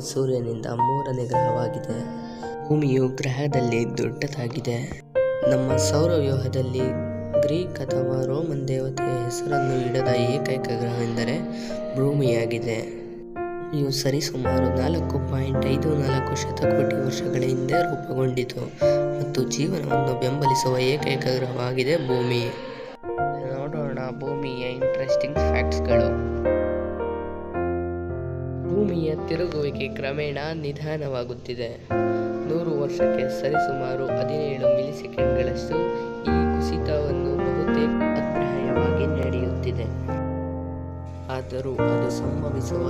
ಸೂರ್ಯನಿಂದ ಮೂರನೇ ಗ್ರಹವಾಗಿದೆ. ಭೂಮಿಯು ಗ್ರಹದಲ್ಲಿ ದೊಡ್ಡದಾಗಿದೆ. ನಮ್ಮ ಸೌರವ್ಯೂಹದಲ್ಲಿ ಗ್ರೀಕ್ ಅಥವಾ ರೋಮನ್ ದೇವತೆಯ ಹೆಸರನ್ನು ಇಡದ ಏಕೈಕ ಗ್ರಹ ಎಂದರೆ ಭೂಮಿಯಾಗಿದೆ. ಇವು ಸರಿಸುಮಾರು ನಾಲ್ಕು ಪಾಯಿಂಟ್ ಐದು ನಾಲ್ಕು ಶತಕೋಟಿ ವರ್ಷಗಳ ಹಿಂದೆ ರೂಪುಗೊಂಡಿತು ಮತ್ತು ಜೀವನವನ್ನು ಬೆಂಬಲಿಸುವ ಏಕೈಕ ಗ್ರಹವಾಗಿದೆ ಭೂಮಿ. ನೋಡೋಣ ಭೂಮಿಯ ಇಂಟ್ರೆಸ್ಟಿಂಗ್ ಫ್ಯಾಕ್ಟ್ಸ್ಗಳು ಭೂಮಿಯ ತಿರುಗುವಿಕೆ ಕ್ರಮೇಣ ನಿಧಾನವಾಗುತ್ತಿದೆ. ನೂರು ವರ್ಷಕ್ಕೆ ಸರಿಸುಮಾರು ಹದಿನೇಳು ಮಿಲಿಸೆಕೆಂಡ್ಗಳಷ್ಟು ಈ ಕುಸಿತವನ್ನು ಬಹುತೇಕ ಅಗ್ರಹಾಯವಾಗಿ ನಡೆಯುತ್ತಿದೆ. ಆದರೂ ಅದು ಸಂಭವಿಸುವ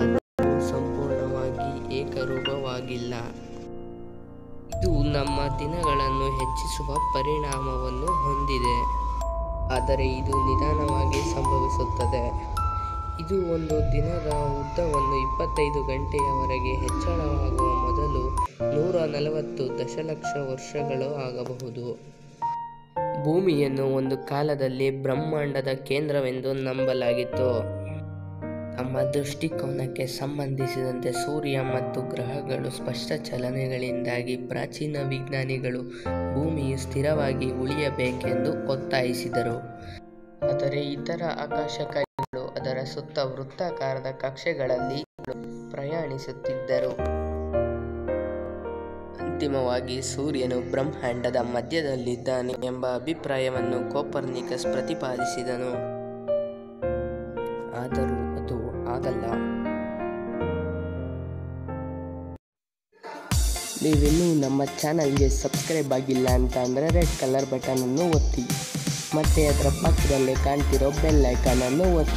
ಸಂಪೂರ್ಣವಾಗಿ ಏಕರೂಪವಾಗಿಲ್ಲ. ಇದು ನಮ್ಮ ದಿನಗಳನ್ನು ಹೆಚ್ಚಿಸುವ ಪರಿಣಾಮವನ್ನು ಹೊಂದಿದೆ. ಆದರೆ ಇದು ನಿಧಾನವಾಗಿ ಸಂಭವಿಸುತ್ತದೆ. ಇದು ಒಂದು ದಿನದ ಉದ್ದವನ್ನು ಇಪ್ಪತ್ತೈದು ಗಂಟೆಯವರೆಗೆ ಹೆಚ್ಚಳವಾಗುವ ಮೊದಲು ನೂರ ನಲವತ್ತು ದಶಲಕ್ಷ ವರ್ಷಗಳು ಆಗಬಹುದು. ಭೂಮಿಯನ್ನು ಒಂದು ಕಾಲದಲ್ಲಿ ಬ್ರಹ್ಮಾಂಡದ ಕೇಂದ್ರವೆಂದು ನಂಬಲಾಗಿತ್ತು. ನಮ್ಮ ದೃಷ್ಟಿಕೋನಕ್ಕೆ ಸಂಬಂಧಿಸಿದಂತೆ ಸೂರ್ಯ ಮತ್ತು ಗ್ರಹಗಳು ಸ್ಪಷ್ಟ ಚಲನೆಗಳಿಂದಾಗಿ ಪ್ರಾಚೀನ ವಿಜ್ಞಾನಿಗಳು ಭೂಮಿಯು ಸ್ಥಿರವಾಗಿ ಉಳಿಯಬೇಕೆಂದು ಒತ್ತಾಯಿಸಿದರು. ಆದರೆ ಇತರ ಆಕಾಶಕಾಯಿಗಳು ಅದರ ಸುತ್ತ ವೃತ್ತಾಕಾರದ ಕಕ್ಷೆಗಳಲ್ಲಿ ಪ್ರಯಾಣಿಸುತ್ತಿದ್ದರು. ಅಂತಿಮವಾಗಿ ಸೂರ್ಯನು ಬ್ರಹ್ಮಾಂಡದ ಮಧ್ಯದಲ್ಲಿದ್ದಾನೆ ಎಂಬ ಅಭಿಪ್ರಾಯವನ್ನು ಕೋಪರ್ನಿಕಸ್ ಪ್ರತಿಪಾದಿಸಿದನು. ಆದರೂ ಅದು ಆಗಲ್ಲ. ನೀವಿನ್ನೂ ನಮ್ಮ ಚಾನಲ್ಗೆ ಸಬ್ಸ್ಕ್ರೈಬ್ ಆಗಿಲ್ಲ ಅಂತ ಅಂದರೆ ರೆಡ್ ಕಲರ್ ಬಟನನ್ನು ಒತ್ತಿ. ಮತ್ತೆ ಅದರ ಪಕ್ಕದಲ್ಲೇ ಕಾಣ್ತಿರೋ ಬೆಲ್ ಐಕಾನನ್ನು ಒತ್ತಿ.